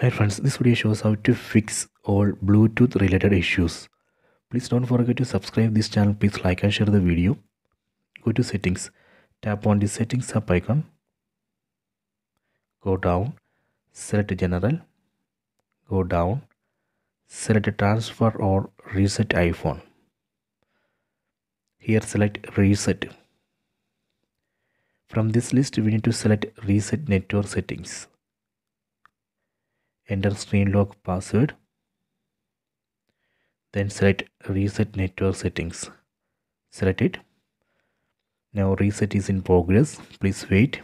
Hi friends, this video shows how to fix all Bluetooth related issues. Please don't forget to subscribe this channel. Please like and share the video. Go to settings. Tap on the settings app icon. Go down. Select general. Go down. Select transfer or reset iPhone. Here select reset. From this list we need to select reset network settings enter screen lock password. Then select reset network settings. Select it. Now reset is in progress. Please wait.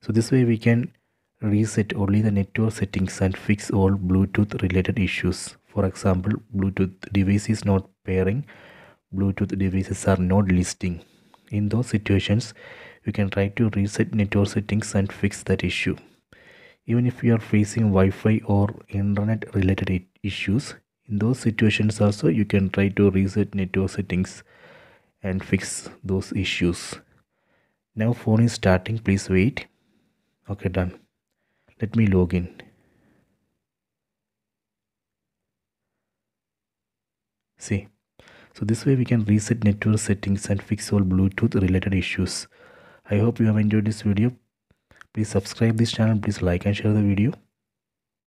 So this way we can reset only the network settings and fix all bluetooth related issues. For example bluetooth device is not pairing bluetooth devices are not listing. In those situations we can try to reset network settings and fix that issue even if you are facing Wi-Fi or internet related issues in those situations also you can try to reset network settings and fix those issues. Now phone is starting. Please wait. Okay done. Let me log in. See so this way we can reset network settings and fix all bluetooth related issues. I hope you have enjoyed this video please subscribe this channel please like and share the video